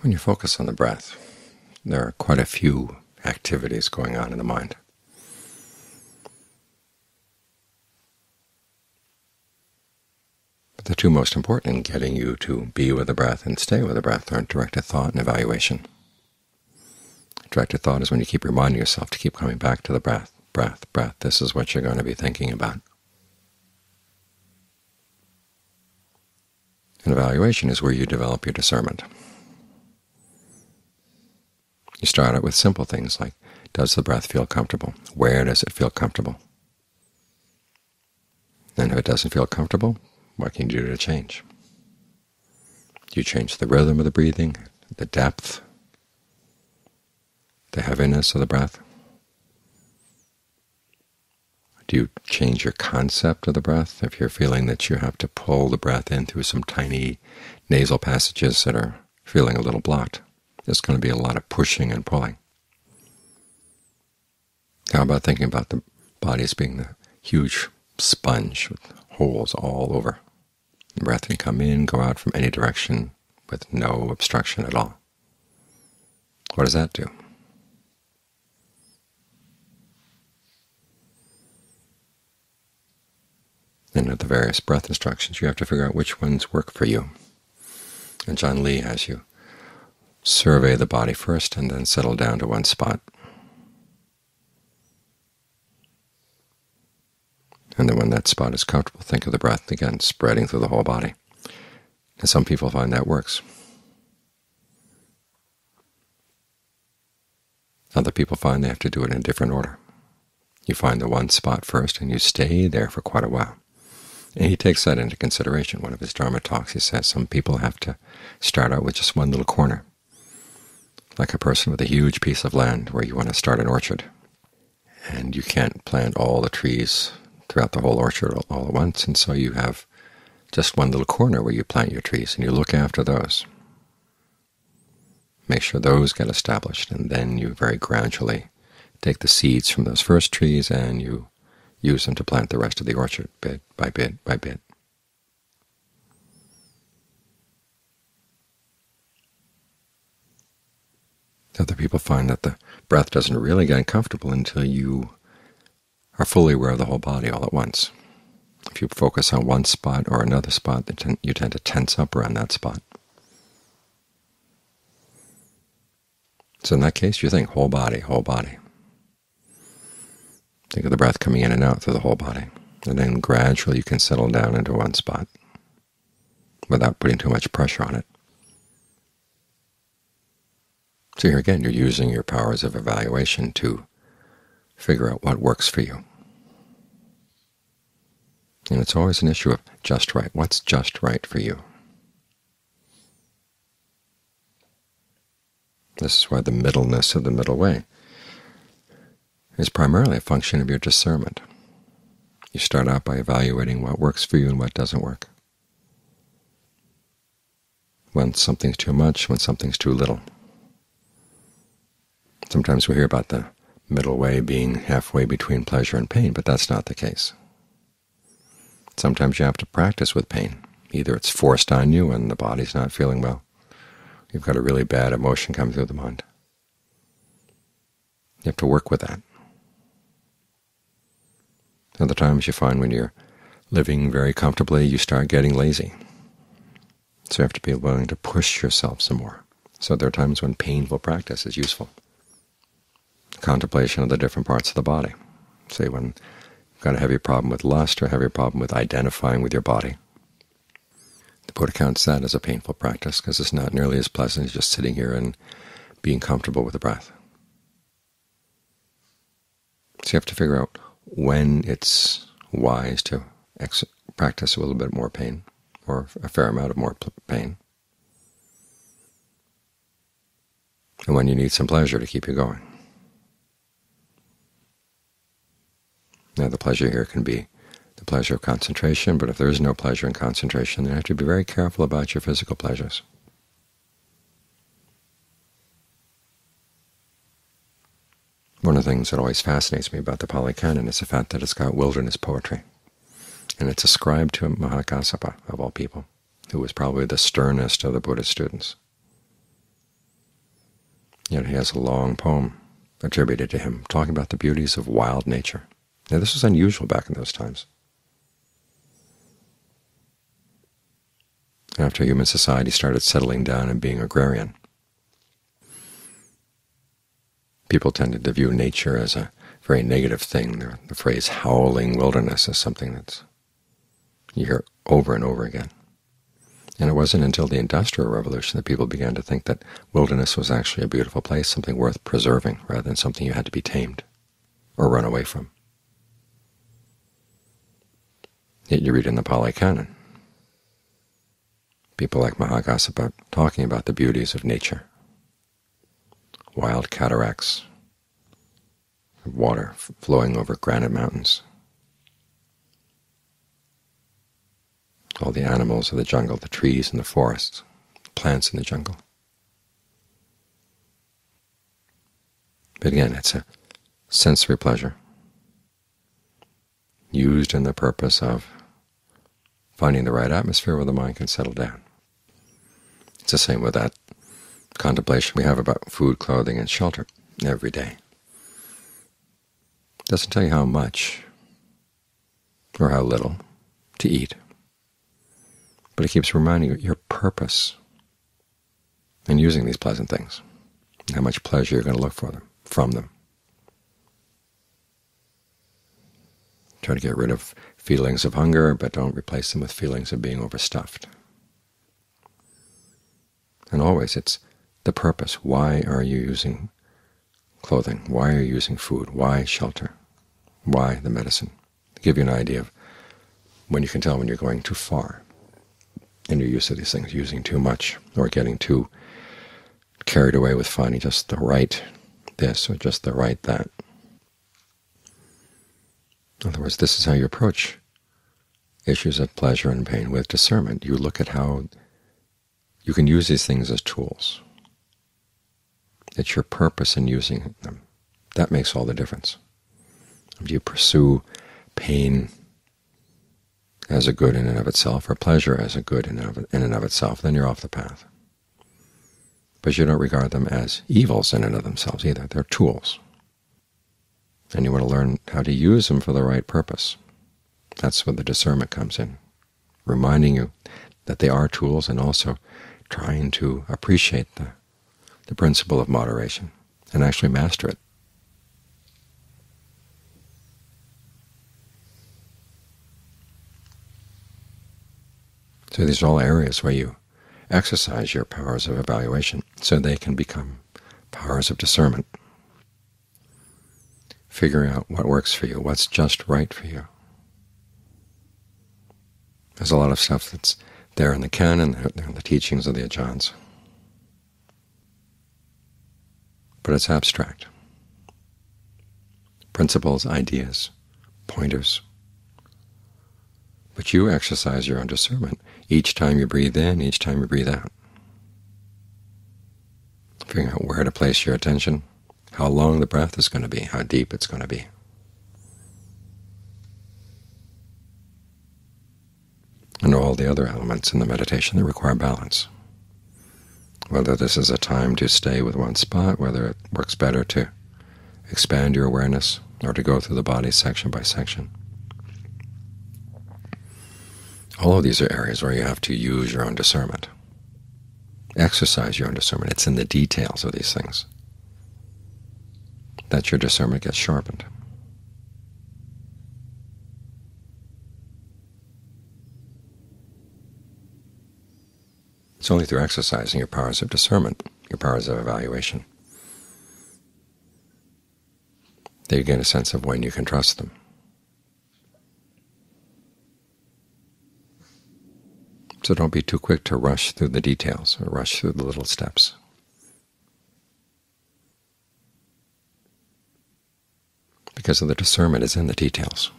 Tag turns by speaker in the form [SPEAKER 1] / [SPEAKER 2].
[SPEAKER 1] When you focus on the breath, there are quite a few activities going on in the mind. But the two most important in getting you to be with the breath and stay with the breath are directed thought and evaluation. Directed thought is when you keep reminding yourself to keep coming back to the breath, breath, breath. This is what you're going to be thinking about. And evaluation is where you develop your discernment. You start out with simple things like, does the breath feel comfortable? Where does it feel comfortable? And if it doesn't feel comfortable, what can you do to change? Do you change the rhythm of the breathing, the depth, the heaviness of the breath? Do you change your concept of the breath if you're feeling that you have to pull the breath in through some tiny nasal passages that are feeling a little blocked? There's going to be a lot of pushing and pulling. How about thinking about the body as being the huge sponge with holes all over? The breath can come in, go out from any direction with no obstruction at all. What does that do? And of the various breath instructions, you have to figure out which ones work for you. Ajaan Lee has you survey the body first and then settle down to one spot. And then when that spot is comfortable, think of the breath again spreading through the whole body. And some people find that works. Other people find they have to do it in a different order. You find the one spot first, and you stay there for quite a while. And he takes that into consideration. One of his Dharma talks, he says some people have to start out with just one little corner, like a person with a huge piece of land where you want to start an orchard. And you can't plant all the trees throughout the whole orchard all at once, and so you have just one little corner where you plant your trees, and you look after those. Make sure those get established, and then you very gradually take the seeds from those first trees and you use them to plant the rest of the orchard bit by bit by bit. Other people find that the breath doesn't really get uncomfortable until you are fully aware of the whole body all at once. If you focus on one spot or another spot, you tend to tense up around that spot. So in that case, you think whole body, whole body. Think of the breath coming in and out through the whole body, and then gradually you can settle down into one spot without putting too much pressure on it. So here again, you're using your powers of evaluation to figure out what works for you. And it's always an issue of just right. What's just right for you? This is why the middleness of the middle way is primarily a function of your discernment. You start out by evaluating what works for you and what doesn't work. When something's too much, when something's too little. Sometimes we hear about the middle way being halfway between pleasure and pain, but that's not the case. Sometimes you have to practice with pain. Either it's forced on you and the body's not feeling well. You've got a really bad emotion coming through the mind. You have to work with that. Other times you find when you're living very comfortably, you start getting lazy. So you have to be willing to push yourself some more. So there are times when painful practice is useful. Contemplation of the different parts of the body. Say when you've got a heavy problem with lust or a heavy problem with identifying with your body. The Buddha counts that as a painful practice because it's not nearly as pleasant as just sitting here and being comfortable with the breath. So you have to figure out when it's wise to practice a little bit more pain or a fair amount of more pain, and when you need some pleasure to keep you going. Now the pleasure here can be the pleasure of concentration, but if there is no pleasure in concentration, then you have to be very careful about your physical pleasures. One of the things that always fascinates me about the Pali Canon is the fact that it's got wilderness poetry, and it's ascribed to Mahakassapa, of all people, who was probably the sternest of the Buddhist students. Yet he has a long poem attributed to him talking about the beauties of wild nature. Now, this was unusual back in those times. After human society started settling down and being agrarian, people tended to view nature as a very negative thing. The, the phrase howling wilderness is something that's you hear over and over again. And it wasn't until the Industrial Revolution that people began to think that wilderness was actually a beautiful place, something worth preserving, rather than something you had to be tamed or run away from. Yet you read in the Pali Canon, people like Mahakassapa talking about the beauties of nature, wild cataracts, water flowing over granite mountains, all the animals of the jungle, the trees in the forests, plants in the jungle. But again, it's a sensory pleasure used in the purpose of finding the right atmosphere where the mind can settle down. It's the same with that contemplation we have about food, clothing, and shelter every day. It doesn't tell you how much or how little to eat but it keeps reminding you your purpose in using these pleasant things, how much pleasure you're going to look for them from them. Try to get rid of feelings of hunger, but don't replace them with feelings of being overstuffed. And always it's the purpose. Why are you using clothing? Why are you using food? Why shelter? Why the medicine? To give you an idea of when you can tell when you're going too far in your use of these things, using too much or getting too carried away with finding just the right this or just the right that. In other words, this is how you approach issues of pleasure and pain with discernment. You look at how you can use these things as tools. It's your purpose in using them. That makes all the difference. If you pursue pain as a good in and of itself, or pleasure as a good in and of, in and of itself, then you're off the path. But you don't regard them as evils in and of themselves either. They're tools. And you want to learn how to use them for the right purpose. That's where the discernment comes in, reminding you that they are tools and also trying to appreciate the, the principle of moderation and actually master it. So these are all areas where you exercise your powers of evaluation so they can become powers of discernment, figuring out what works for you, what's just right for you. There's a lot of stuff that's there in the canon, there in the teachings of the Ajahns, but it's abstract. Principles, ideas, pointers. But you exercise your own discernment each time you breathe in, each time you breathe out. Figuring out where to place your attention, how long the breath is going to be, how deep it's going to be. And all the other elements in the meditation that require balance. Whether this is a time to stay with one spot, whether it works better to expand your awareness or to go through the body section by section. All of these are areas where you have to use your own discernment, exercise your own discernment. It's in the details of these things that your discernment gets sharpened. It's only through exercising your powers of discernment, your powers of evaluation, that you get a sense of when you can trust them. So don't be too quick to rush through the details or rush through the little steps. Because of the discernment is in the details.